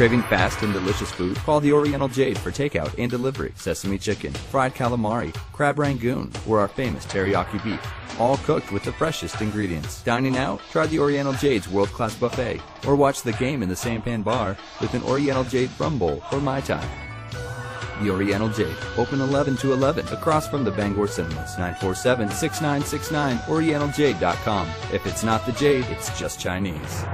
Craving fast and delicious food? Call the Oriental Jade for takeout and delivery. Sesame chicken, fried calamari, crab rangoon, or our famous teriyaki beef. All cooked with the freshest ingredients. Dining out? Try the Oriental Jade's world-class buffet. Or watch the game in the Sampan Bar with an Oriental Jade Rum Bowl or Mai Tai. The Oriental Jade, open 11 to 11, across from the Bangor Cinemas, 947-6969, orientaljade.com. If it's not the Jade, it's just Chinese.